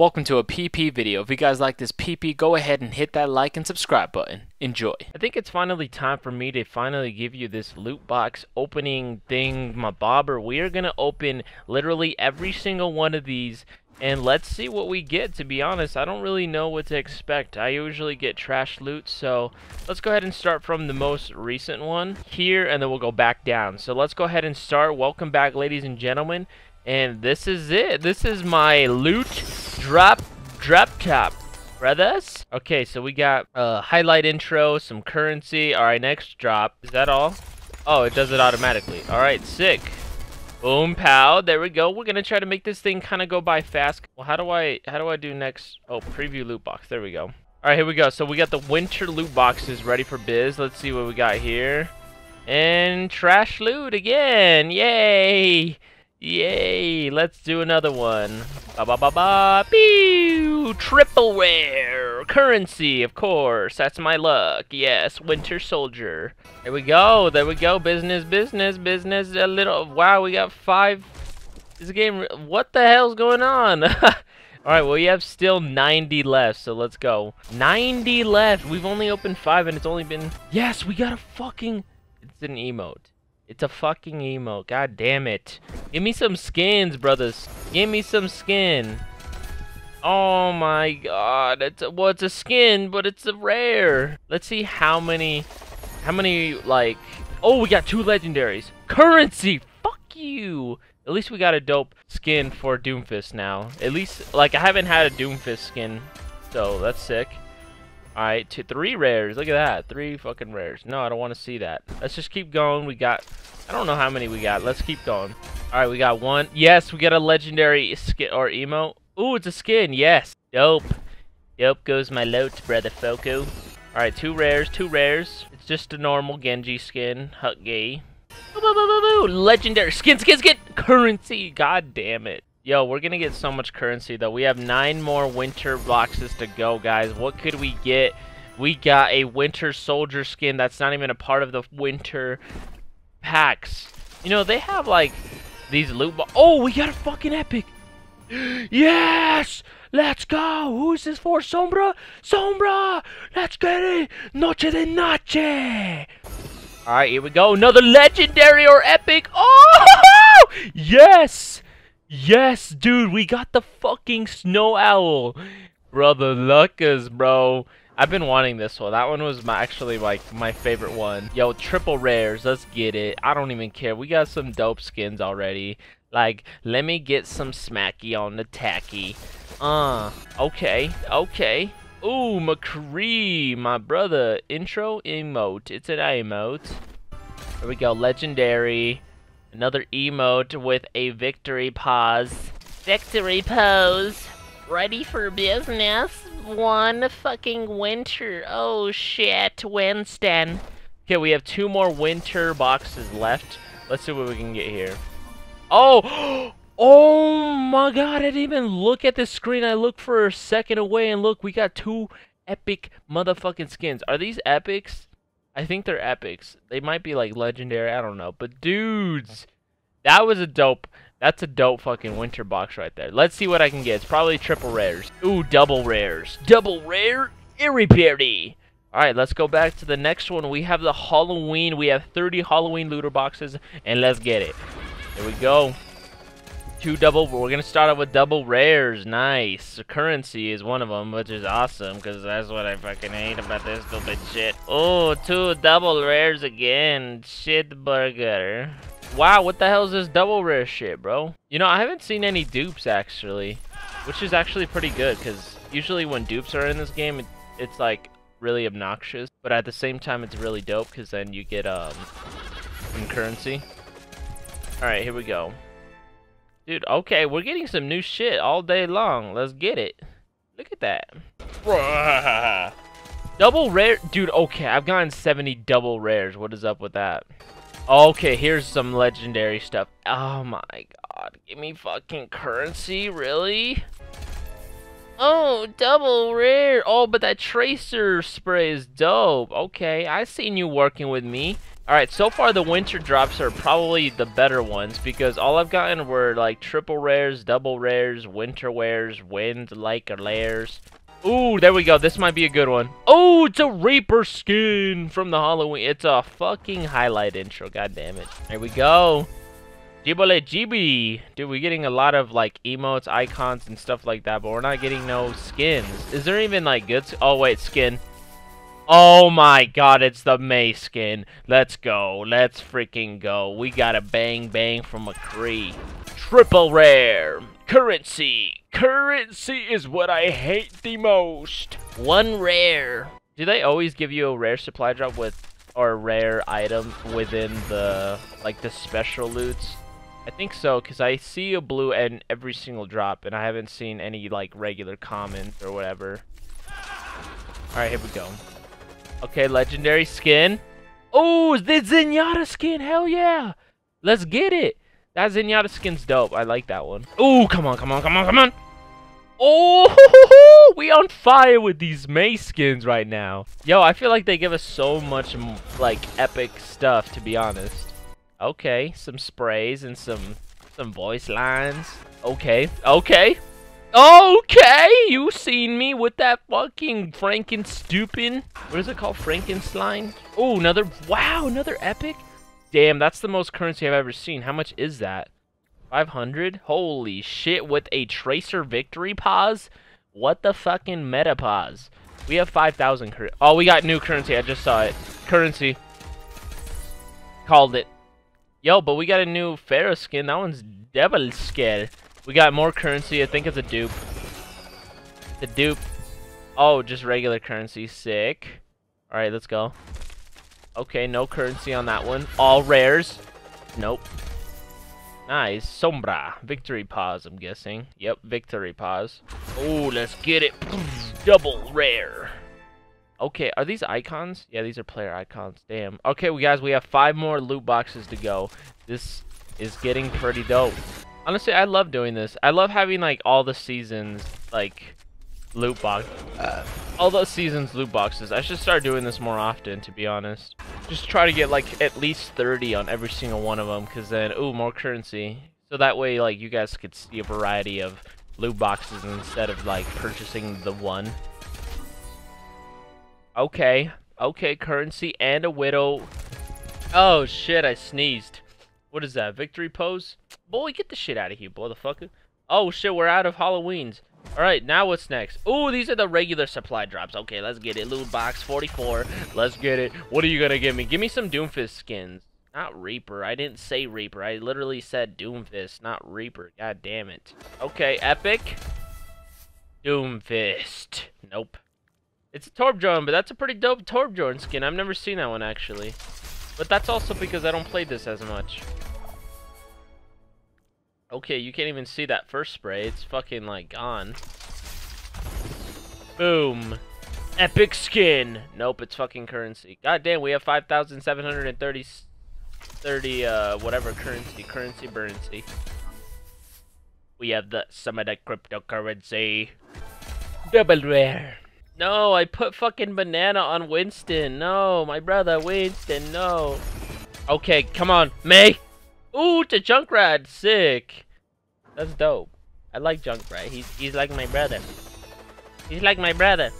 Welcome to a PP video. If you guys like this PP, go ahead and hit that like and subscribe button. Enjoy. I think it's finally time for me to finally give you this loot box opening thing, my bobber. We are going to open literally every single one of these and let's see what we get, to be honest. I don't really know what to expect. I usually get trash loot, so let's go ahead and start from the most recent one here, and then we'll go back down. So let's go ahead and start. Welcome back, ladies and gentlemen. And this is it. This is my loot drop drop top. Brothers? Okay, so we got a highlight intro, some currency. Alright, next drop. Is that all? Oh, it does it automatically. Alright, sick. Boom, pow. There we go. We're gonna try to make this thing kind of go by fast. Well, how do I how do I do next? Oh, preview loot box. There we go. All right, here we go. So we got the winter loot boxes ready for biz. Let's see what we got here. And trash loot again. Yay! Yay! Let's do another one. Ba ba ba ba. Pew! Triple rare currency, of course. That's my luck. Yes, Winter Soldier. There we go. There we go. Business, business, business. A little. Wow, we got five. This game. What the hell's going on? All right, well, we have still 90 left, so let's go. 90 left. We've only opened five, and it's only been. Yes, we got a fucking. It's an emote. It's a fucking emote. God damn it. Give me some skins, brothers. Give me some skin. Oh my god. It's a, well, it's a skin, but it's a rare. Let's see how many, how many, like, oh, we got two legendaries. Currency. Fuck you. At least we got a dope skin for Doomfist now. At least, like, I haven't had a Doomfist skin, so that's sick. Alright, two, three rares. Look at that. Three fucking rares. No, I don't want to see that. Let's just keep going. We got, I don't know how many we got. Let's keep going. Alright, we got one. Yes, we got a legendary skin or emo. Ooh, it's a skin. Yes. Dope. Dope goes my loot, brother Foco. Alright, two rares, two rares. It's just a normal Genji skin. Huck gay. Legendary skin, skin, skin. Currency. God damn it. Yo, we're gonna get so much currency though. We have nine more winter boxes to go, guys. What could we get? We got a winter soldier skin that's not even a part of the winter packs. You know, they have like these loot Oh, we got a fucking epic. Yes! Let's go! Who's this for? Sombra? Sombra! Let's get it! Noche de noche! Alright, here we go. Another legendary or epic. Oh! Yes! Yes, dude, we got the fucking snow owl. Brother Lucas, bro. I've been wanting this one. That one was my, actually like my favorite one. Yo, triple rares. Let's get it. I don't even care. We got some dope skins already. Like, let me get some smacky on the tacky. Uh, okay, okay. Ooh, McCree, my brother. Intro emote. It's an emote. There we go. Legendary. Another emote with a victory pause. Victory pose. Ready for business? One fucking winter. Oh shit, Winston. Okay, we have two more winter boxes left. Let's see what we can get here. Oh! Oh my god, I didn't even look at the screen. I looked for a second away and look, we got two epic motherfucking skins. Are these epics? I think they're epics. They might be like legendary. I don't know. But dudes, that was a dope. That's a dope fucking winter box right there. Let's see what I can get. It's probably triple rares. Ooh, double rares. Double rare? Irreparity. Alright, let's go back to the next one. We have the Halloween. We have 30 Halloween looter boxes. And let's get it. Here we go. Two double, we're gonna start out with double rares, nice. Currency is one of them, which is awesome, because that's what I fucking hate about this stupid shit. Oh, two double rares again, shit burger. Wow, what the hell is this double rare shit, bro? You know, I haven't seen any dupes, actually, which is actually pretty good, because usually when dupes are in this game, it, it's like really obnoxious, but at the same time, it's really dope, because then you get um, some currency. Alright, here we go. Dude, okay, we're getting some new shit all day long. Let's get it. Look at that. double rare. Dude, okay, I've gotten 70 double rares. What is up with that? Okay, here's some legendary stuff. Oh my god. Give me fucking currency, really? Oh, double rare. Oh, but that tracer spray is dope. Okay, I seen you working with me. Alright, so far the winter drops are probably the better ones because all I've gotten were like triple rares, double rares, winter wares, wind like layers. Ooh, there we go. This might be a good one. Oh, it's a Reaper skin from the Halloween. It's a fucking highlight intro. God damn it. There we go. Jibole Jibi. Dude, we're getting a lot of like emotes, icons, and stuff like that, but we're not getting no skins. Is there even like good? Oh, wait, skin. Oh my god, it's the Mei skin. Let's go. Let's freaking go. We got a bang bang from McCree. Triple rare. Currency. Currency is what I hate the most. One rare. Do they always give you a rare supply drop with or rare item within the like the special loots? I think so, because I see a blue in every single drop, and I haven't seen any, like, regular commons or whatever. Alright, here we go. Okay, legendary skin. Oh, the Zenyatta skin! Hell yeah! Let's get it! That Zenyatta skin's dope. I like that one. Oh, come on, come on, come on, come on! Oh, we on fire with these Mei skins right now. Yo, I feel like they give us so much, like, epic stuff, to be honest. Okay, some sprays and some some voice lines. Okay, okay. Okay, you seen me with that fucking Frankenstupid. What is it called? Frankenstein? Oh, another, wow, another epic? Damn, that's the most currency I've ever seen. How much is that? 500? Holy shit, with a Tracer Victory Pause? What the fucking meta pause? We have 5,000 Oh, we got new currency. I just saw it. Currency. Called it. Yo, but we got a new Pharah skin. That one's devil scared. We got more currency. I think it's a dupe. The dupe. Oh, just regular currency. Sick. Alright, let's go. Okay, no currency on that one. All rares. Nope. Nice. Sombra. Victory pause, I'm guessing. Yep, victory pause. Oh, let's get it. Double rare. Okay, are these icons? Yeah, these are player icons. Damn. Okay, we guys, we have five more loot boxes to go. This is getting pretty dope. Honestly, I love doing this. I love having, like, all the seasons, like, loot box. Uh, all the seasons loot boxes. I should start doing this more often, to be honest. Just try to get, like, at least 30 on every single one of them, because then, ooh, more currency. So that way, like, you guys could see a variety of loot boxes instead of, like, purchasing the one. Okay. Okay, currency and a widow. Oh, shit, I sneezed. What is that, victory pose? Boy, get the shit out of here, motherfucker. Oh, shit, we're out of Halloweens. Alright, now what's next? Oh, these are the regular supply drops. Okay, let's get it. Loot box 44. Let's get it. What are you gonna give me? Give me some Doomfist skins. Not Reaper. I didn't say Reaper. I literally said Doomfist, not Reaper. God damn it. Okay, Epic. Doomfist. Nope. It's a Torbjorn, but that's a pretty dope Torbjorn skin. I've never seen that one, actually. But that's also because I don't play this as much. Okay, you can't even see that first spray. It's fucking, like, gone. Boom. Epic skin. Nope, it's fucking currency. God damn, we have 5,730... 30, uh, whatever currency. Currency, currency. We have the some of the cryptocurrency. Double rare. No, I put fucking banana on Winston. No, my brother Winston, no. Okay, come on, Mei. Ooh, to Junkrat, sick. That's dope. I like Junkrat. He's he's like my brother. He's like my brother.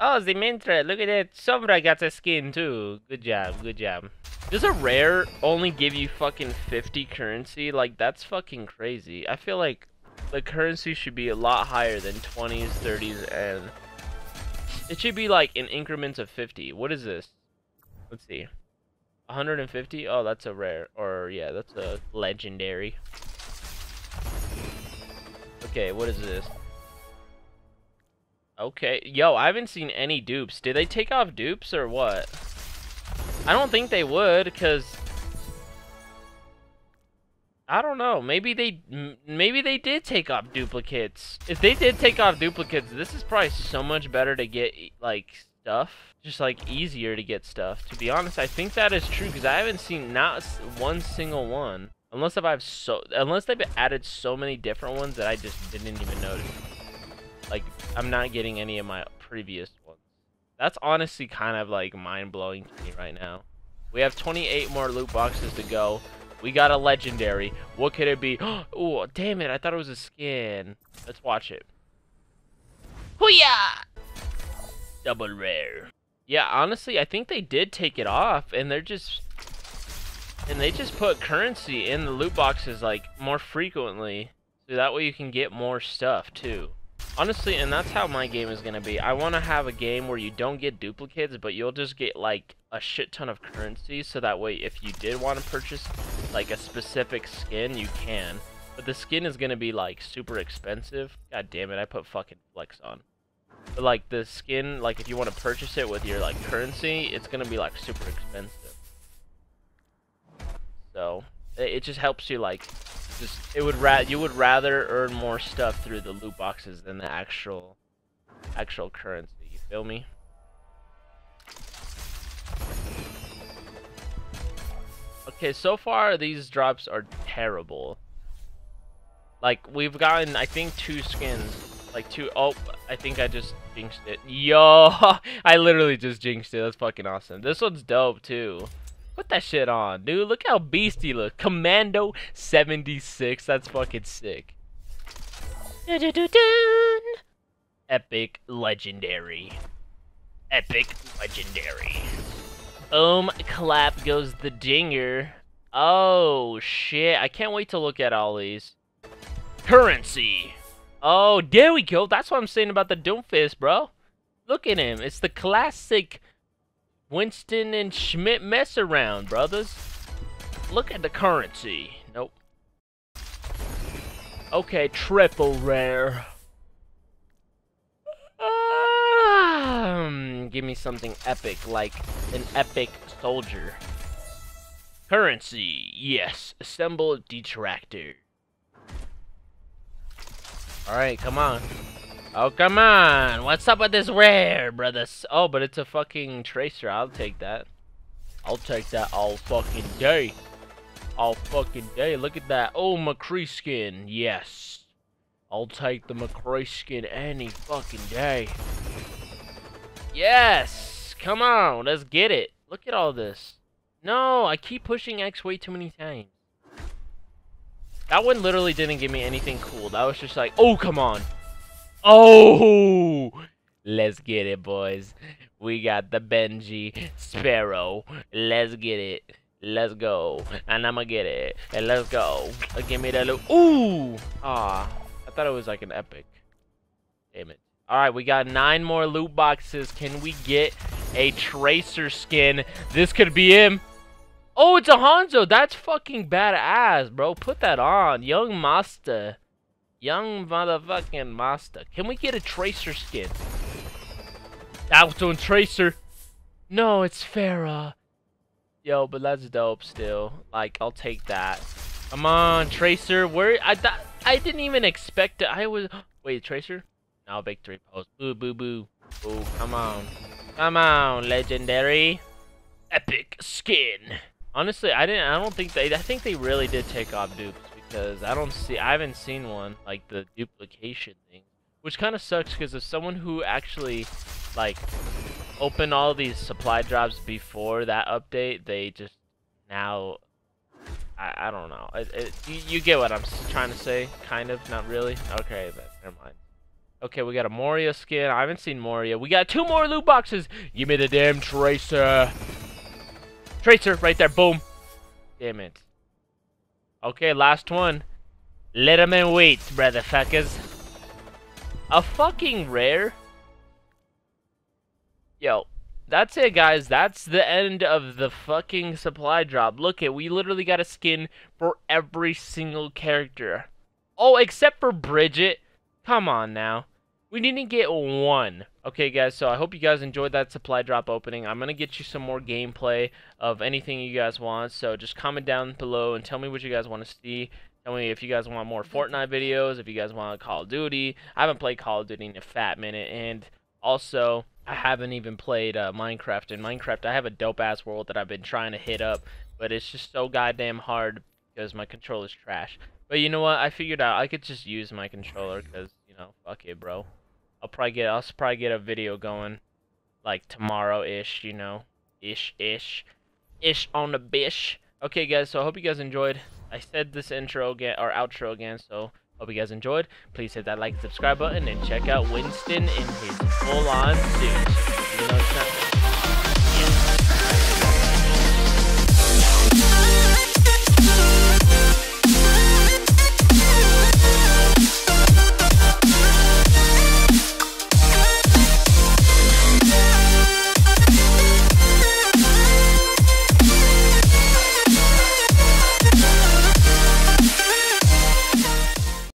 Oh, the Zimintra, look at that. Sombra got a skin too. Good job, good job. Does a rare only give you fucking 50 currency? Like, that's fucking crazy. I feel like the currency should be a lot higher than 20s, 30s, and it should be like in increments of 50. What is this? Let's see. 150? Oh, that's a rare. Or, yeah, that's a legendary. Okay, what is this? Okay. Yo, I haven't seen any dupes. Did they take off dupes or what? I don't think they would, because I don't know. Maybe they maybe they did take off duplicates. If they did take off duplicates, this is probably so much better to get like stuff. Just like easier to get stuff. To be honest, I think that is true because I haven't seen not one single one. Unless if I've so unless they've added so many different ones that I just didn't even notice. Like I'm not getting any of my previous ones. That's honestly kind of like mind blowing to me right now. We have 28 more loot boxes to go. We got a legendary. What could it be? oh, damn it. I thought it was a skin. Let's watch it. Hooyah! Double rare. Yeah, honestly, I think they did take it off, and they're just... And they just put currency in the loot boxes, like, more frequently. So that way you can get more stuff, too. Honestly, and that's how my game is going to be. I want to have a game where you don't get duplicates, but you'll just get, like, a shit ton of currency. So that way, if you did want to purchase, like, a specific skin, you can. But the skin is to be, like, super expensive. God damn it, I put fucking flex on. But, like, the skin, like, if you want to purchase it with your, like, currency, it's to be, like, super expensive. So, it just helps you, like, just it would ra you would rather earn more stuff through the loot boxes than the actual actual currency. You feel me? Okay, so far these drops are terrible. Like we've gotten I think two skins. Like two oh I think I just jinxed it. Yo I literally just jinxed it. That's fucking awesome. This one's dope too. Put that shit on, dude. Look how beastie look. Commando 76. That's fucking sick. Epic legendary. Epic legendary. Boom, clap goes the dinger. Oh, shit. I can't wait to look at all these. Currency. Oh, there we go. That's what I'm saying about the Doomfist, bro. Look at him. It's the classic Winston and Schmidt mess around, brothers. Look at the currency. Nope. Okay, triple rare. Give me something epic, like an epic soldier. Currency, yes. Assemble detractor. Alright, come on. Oh, come on. What's up with this rare, brothers? Oh, but it's a fucking tracer. I'll take that. I'll take that all fucking day. All fucking day. Look at that. Oh, McCree skin. Yes. I'll take the McCree skin any fucking day. Yes. Come on. Let's get it. Look at all this. No, I keep pushing X way too many times. That one literally didn't give me anything cool. That was just like, oh, come on. Oh! Let's get it, boys. We got the Genji Sparrow. Let's get it. Let's go. And I'ma get it. And let's go. Uh, give me the loot. Ooh! Ah, I thought it was like an epic. Damn it. Alright, we got nine more loot boxes. Can we get a Tracer skin? This could be him. Oh, it's a Hanzo. That's fucking badass, bro. Put that on. Young Master. Young motherfucking master. Can we get a Tracer skin? Alto and Tracer. No, it's Pharah. Yo, but that's dope still. Like, I'll take that. Come on, Tracer. Where I I didn't even expect it. I was wait, Tracer? Now victory pose. Boo boo boo. Oh, come on. Come on, legendary. Epic skin. Honestly, I didn't I don't think they I think they really did take off dupes because I don't see, I haven't seen one, like the duplication thing. Which kind of sucks because if someone who actually, like, opened all these supply drops before that update, they just now, I, I don't know. It, it, you, you, get what I'm trying to say, kind of, not really. Okay, but never mind. Okay, we got a Moira skin. I haven't seen Moira. We got two more loot boxes. Give me the damn Tracer. Tracer, right there. Boom. Damn it. Okay, last one. Let him in wait, brotherfuckers. A fucking rare? Yo, that's it, guys. That's the end of the fucking supply drop. Look at, we literally got a skin for every single character. Oh, except for Brigitte. Come on now. We didn't get one. Okay, guys, so I hope you guys enjoyed that supply drop opening. I'm going to get you some more gameplay of anything you guys want, so just comment down below and tell me what you guys want to see. Tell me if you guys want more Fortnite videos, if you guys want Call of Duty. I haven't played Call of Duty in a fat minute, and also, I haven't even played uh, Minecraft. In Minecraft, I have a dope-ass world that I've been trying to hit up, but it's just so goddamn hard because my controller's trash. But you know what? I figured out I could just use my controller because, you know, fuck it, bro. I'll probably get I'll probably get a video going like tomorrow ish, you know, ish ish. ish on the bish. Okay, guys, so I hope you guys enjoyed. I said this intro again, or outro again, so hope you guys enjoyed. Please hit that like subscribe button and check out Winston in his full-on suit. You know,